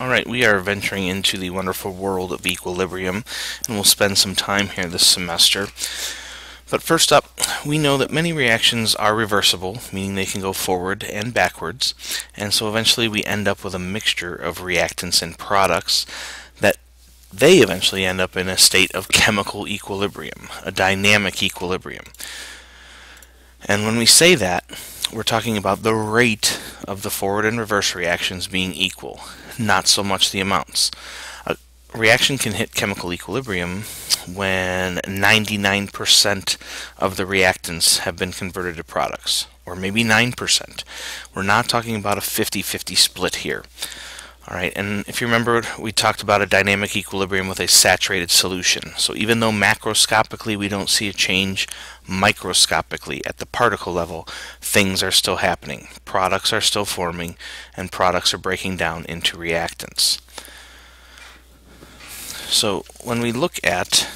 Alright, we are venturing into the wonderful world of equilibrium, and we'll spend some time here this semester. But first up, we know that many reactions are reversible, meaning they can go forward and backwards, and so eventually we end up with a mixture of reactants and products that they eventually end up in a state of chemical equilibrium, a dynamic equilibrium. And when we say that, we're talking about the rate of the forward and reverse reactions being equal, not so much the amounts. A reaction can hit chemical equilibrium when 99% of the reactants have been converted to products, or maybe 9%. We're not talking about a 50-50 split here. All right, and if you remember, we talked about a dynamic equilibrium with a saturated solution. So even though macroscopically we don't see a change, microscopically at the particle level, things are still happening. Products are still forming, and products are breaking down into reactants. So when we look at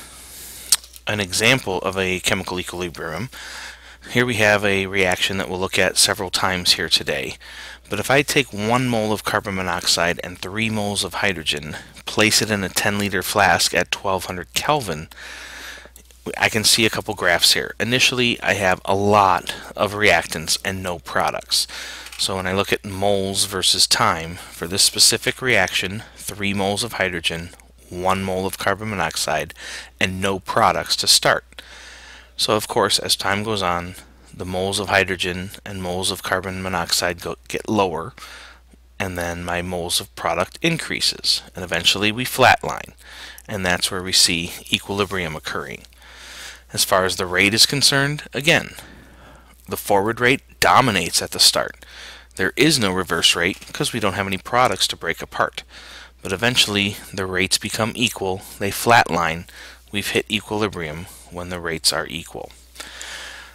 an example of a chemical equilibrium, here we have a reaction that we'll look at several times here today. But if I take one mole of carbon monoxide and three moles of hydrogen, place it in a 10 liter flask at 1200 Kelvin, I can see a couple graphs here. Initially, I have a lot of reactants and no products. So when I look at moles versus time, for this specific reaction, 3 moles of hydrogen, 1 mole of carbon monoxide, and no products to start. So of course, as time goes on, the moles of hydrogen and moles of carbon monoxide go, get lower and then my moles of product increases and eventually we flatline and that's where we see equilibrium occurring. As far as the rate is concerned, again, the forward rate dominates at the start. There is no reverse rate because we don't have any products to break apart. But eventually the rates become equal, they flatline, we've hit equilibrium when the rates are equal.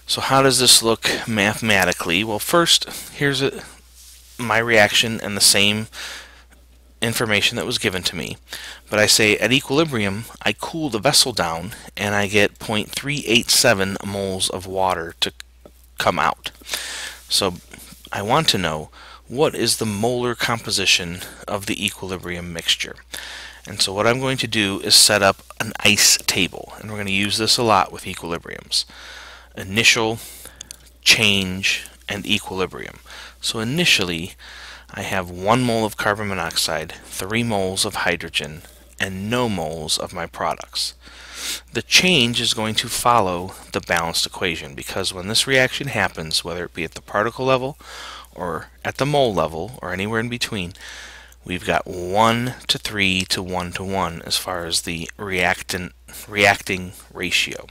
So how does this look mathematically? Well, first, here's a, my reaction and the same information that was given to me. But I say at equilibrium, I cool the vessel down and I get 0.387 moles of water to come out. So I want to know what is the molar composition of the equilibrium mixture. And so what I'm going to do is set up an ice table. And we're going to use this a lot with equilibriums initial, change, and equilibrium. So initially, I have 1 mole of carbon monoxide, 3 moles of hydrogen, and no moles of my products. The change is going to follow the balanced equation because when this reaction happens, whether it be at the particle level or at the mole level or anywhere in between, we've got 1 to 3 to 1 to 1 as far as the reactant reacting ratio.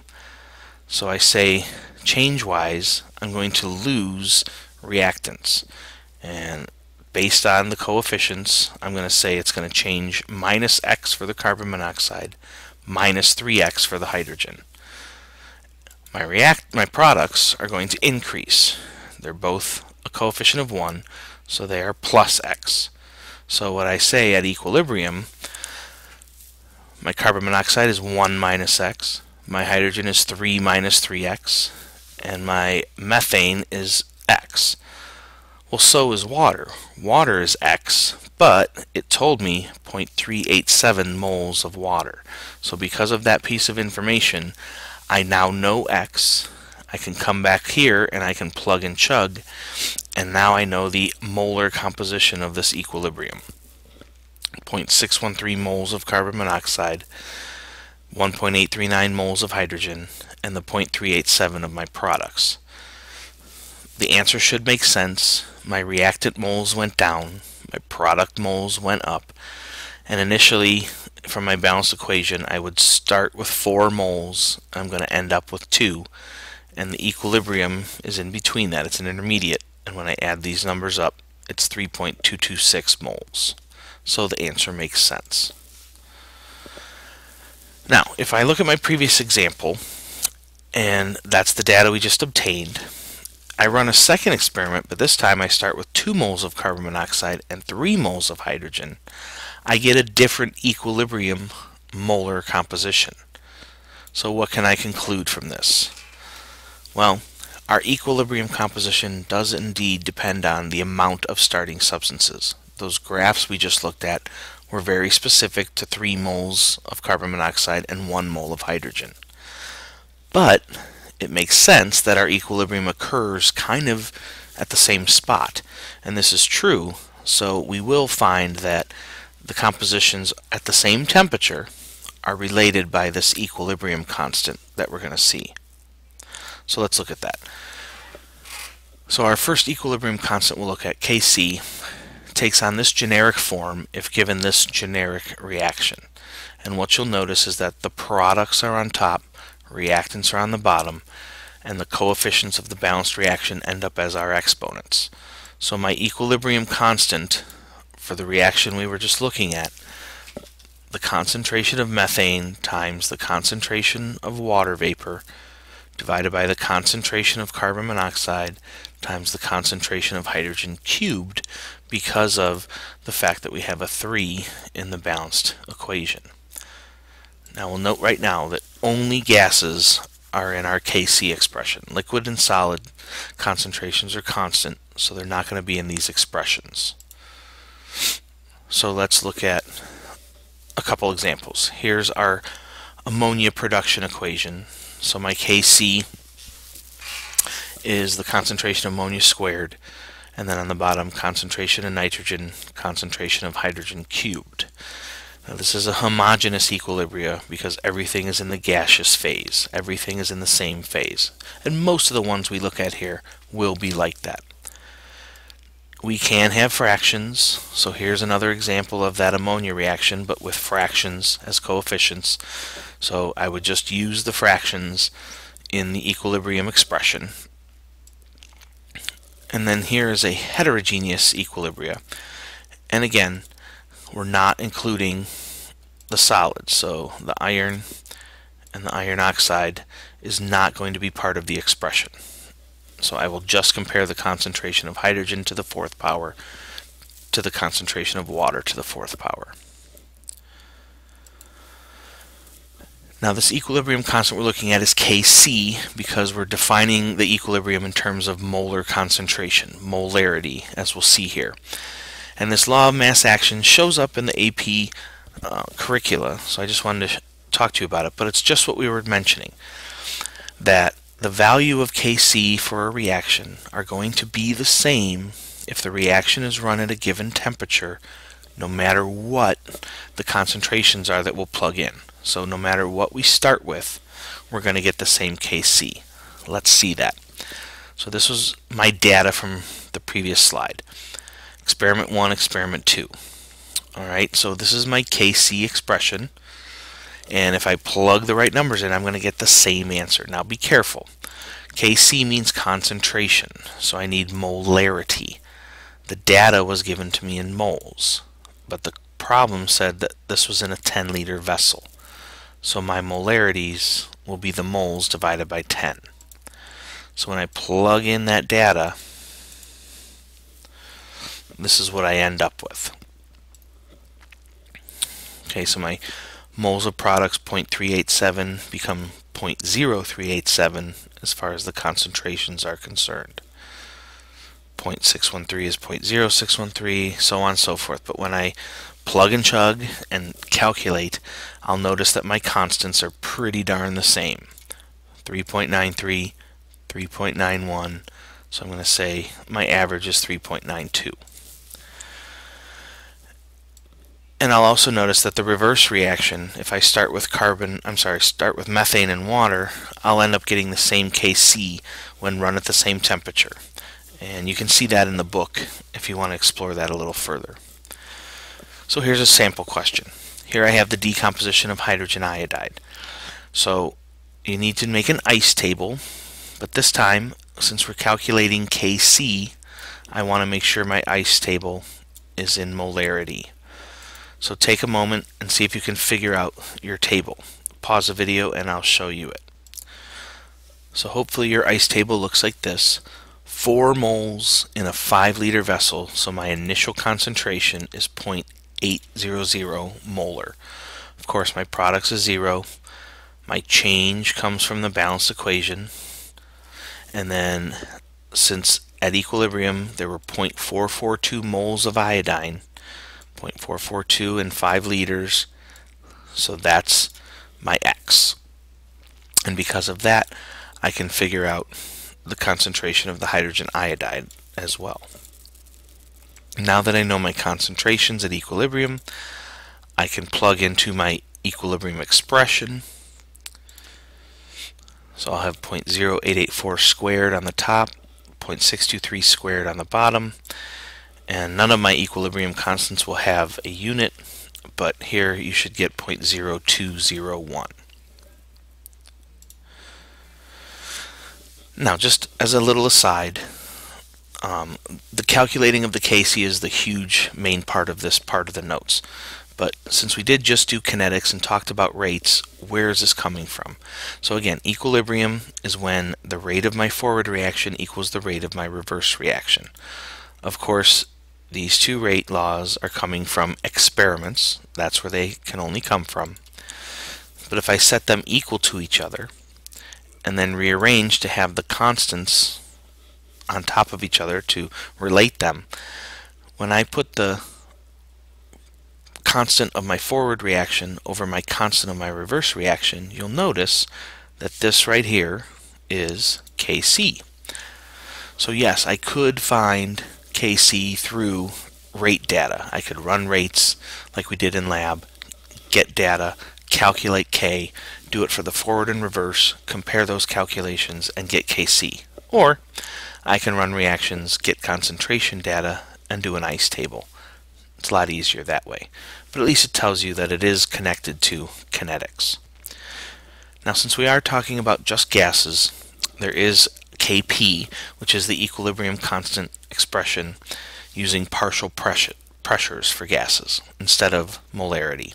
So I say change-wise, I'm going to lose reactants. And based on the coefficients, I'm going to say it's going to change minus x for the carbon monoxide, minus 3x for the hydrogen. My react my products are going to increase. They're both a coefficient of 1, so they are plus x. So what I say at equilibrium, my carbon monoxide is 1 minus x, my hydrogen is 3 minus 3x, and my methane is x. Well, so is water. Water is x, but it told me 0.387 moles of water. So because of that piece of information, I now know x. I can come back here and I can plug and chug, and now I know the molar composition of this equilibrium. 0.613 moles of carbon monoxide, 1.839 moles of hydrogen, and the 0.387 of my products. The answer should make sense. My reactant moles went down, my product moles went up, and initially from my balanced equation I would start with 4 moles, I'm going to end up with 2, and the equilibrium is in between that, it's an intermediate, and when I add these numbers up it's 3.226 moles. So the answer makes sense. Now, if I look at my previous example, and that's the data we just obtained, I run a second experiment, but this time I start with 2 moles of carbon monoxide and 3 moles of hydrogen. I get a different equilibrium molar composition. So what can I conclude from this? Well, our equilibrium composition does indeed depend on the amount of starting substances. those graphs we just looked at were very specific to 3 moles of carbon monoxide and 1 mole of hydrogen. But it makes sense that our equilibrium occurs kind of at the same spot. And this is true, so we will find that the compositions at the same temperature are related by this equilibrium constant that we're going to see. So let's look at that. So our first equilibrium constant we'll look at, Kc, takes on this generic form if given this generic reaction. And what you'll notice is that the products are on top, reactants are on the bottom, and the coefficients of the balanced reaction end up as our exponents. So my equilibrium constant for the reaction we were just looking at, the concentration of methane times the concentration of water vapor divided by the concentration of carbon monoxide times the concentration of hydrogen cubed because of the fact that we have a 3 in the balanced equation. Now we'll note right now that only gases are in our Kc expression. Liquid and solid concentrations are constant, so they're not going to be in these expressions. So let's look at a couple examples. Here's our ammonia production equation. So my Kc is the concentration of ammonia squared, and then on the bottom, concentration of nitrogen, concentration of hydrogen cubed. Now this is a homogeneous equilibria because everything is in the gaseous phase. Everything is in the same phase. And most of the ones we look at here will be like that. We can have fractions, so here's another example of that ammonia reaction, but with fractions as coefficients. So I would just use the fractions in the equilibrium expression. And then here is a heterogeneous equilibria. And again, we're not including the solids. So the iron and the iron oxide is not going to be part of the expression. So I will just compare the concentration of hydrogen to the fourth power to the concentration of water to the fourth power. Now this equilibrium constant we're looking at is Kc because we're defining the equilibrium in terms of molar concentration, molarity, as we'll see here. And this law of mass action shows up in the AP uh, curricula, so I just wanted to talk to you about it, but it's just what we were mentioning, that the value of Kc for a reaction are going to be the same if the reaction is run at a given temperature, no matter what the concentrations are that we'll plug in. So no matter what we start with, we're going to get the same Kc. Let's see that. So this was my data from the previous slide. Experiment 1, Experiment 2. Alright, so this is my Kc expression. And if I plug the right numbers in, I'm going to get the same answer. Now be careful. Kc means concentration, so I need molarity. The data was given to me in moles, but the problem said that this was in a 10 liter vessel. So my molarities will be the moles divided by 10. So when I plug in that data, this is what I end up with. Okay, so my moles of products 0.387 become 0.0387 as far as the concentrations are concerned. 0.613 is 0.0613, so on and so forth. But when I plug and chug and calculate, I'll notice that my constants are pretty darn the same. 3.93, 3.91, so I'm going to say my average is 3.92. And I'll also notice that the reverse reaction, if I start with carbon, I'm sorry, start with methane and water, I'll end up getting the same Kc when run at the same temperature. And you can see that in the book if you want to explore that a little further. So here's a sample question. Here I have the decomposition of hydrogen iodide. So you need to make an ice table, but this time, since we're calculating Kc, I want to make sure my ice table is in molarity. So take a moment and see if you can figure out your table. Pause the video and I'll show you it. So hopefully your ice table looks like this. 4 moles in a 5 liter vessel, so my initial concentration is 0. 800 molar. Of course, my product's a zero. My change comes from the balanced equation. And then since at equilibrium there were 0.442 moles of iodine, 0.442 in 5 liters, so that's my X. And because of that, I can figure out the concentration of the hydrogen iodide as well. Now that I know my concentrations at equilibrium, I can plug into my equilibrium expression. So I'll have 0.0884 squared on the top, 0.623 squared on the bottom, and none of my equilibrium constants will have a unit, but here you should get 0.0201. Now, just as a little aside, um, the calculating of the Kc is the huge main part of this part of the notes. But since we did just do kinetics and talked about rates, where is this coming from? So again, equilibrium is when the rate of my forward reaction equals the rate of my reverse reaction. Of course, these two rate laws are coming from experiments. That's where they can only come from. But if I set them equal to each other and then rearrange to have the constants on top of each other to relate them, when I put the constant of my forward reaction over my constant of my reverse reaction, you'll notice that this right here is Kc. So yes, I could find Kc through rate data. I could run rates like we did in lab, get data, calculate K, do it for the forward and reverse, compare those calculations, and get Kc. Or I can run reactions, get concentration data, and do an ICE table. It's a lot easier that way. But at least it tells you that it is connected to kinetics. Now since we are talking about just gases, there is Kp, which is the equilibrium constant expression using partial pressure, pressures for gases instead of molarity.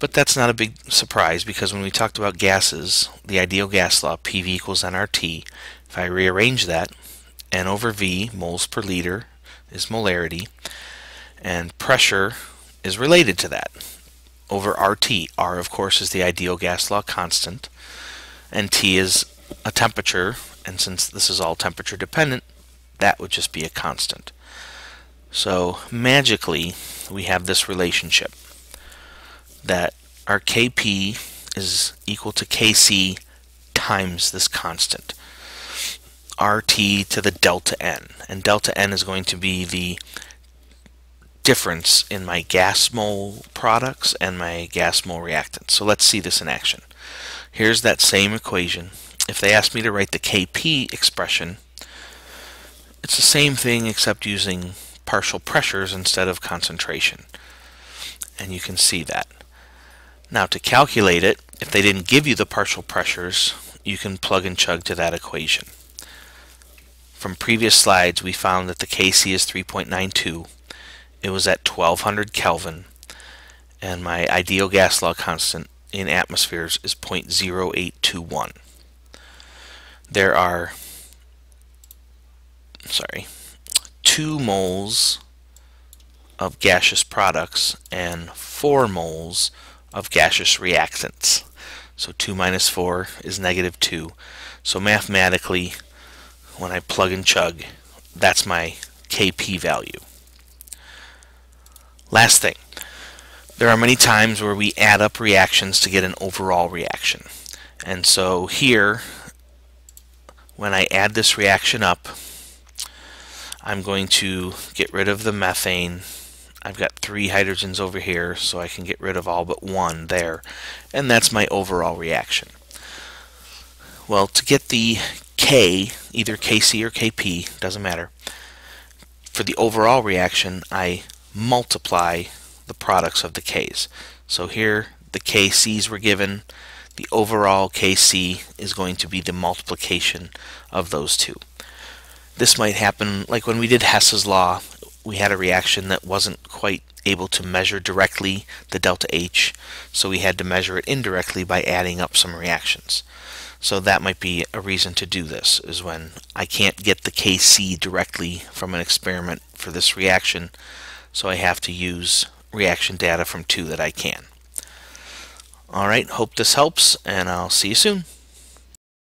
But that's not a big surprise because when we talked about gases, the ideal gas law, PV equals nRT, if I rearrange that, N over V, moles per liter, is molarity, and pressure is related to that over RT. R, of course, is the ideal gas law constant, and T is a temperature, and since this is all temperature dependent, that would just be a constant. So magically, we have this relationship that our Kp is equal to Kc times this constant. RT to the delta N, and delta N is going to be the difference in my gas mole products and my gas mole reactants. So let's see this in action. Here's that same equation. If they ask me to write the Kp expression, it's the same thing except using partial pressures instead of concentration. And you can see that. Now to calculate it, if they didn't give you the partial pressures, you can plug and chug to that equation. From previous slides, we found that the Kc is 3.92 it was at 1200 Kelvin and my ideal gas law constant in atmospheres is 0.0821. There are sorry, 2 moles of gaseous products and 4 moles of gaseous reactants. So 2 minus 4 is negative 2. So mathematically, when I plug and chug, that's my Kp value. Last thing, there are many times where we add up reactions to get an overall reaction. And so here, when I add this reaction up, I'm going to get rid of the methane. I've got three hydrogens over here, so I can get rid of all but one there. And that's my overall reaction. Well, to get the K, either Kc or Kp, doesn't matter, for the overall reaction, I multiply the products of the K's. So here the KC's were given. The overall KC is going to be the multiplication of those two. This might happen like when we did Hess's law, we had a reaction that wasn't quite able to measure directly the delta H, so we had to measure it indirectly by adding up some reactions. So that might be a reason to do this, is when I can't get the Kc directly from an experiment for this reaction, so I have to use reaction data from two that I can. Alright, hope this helps, and I'll see you soon.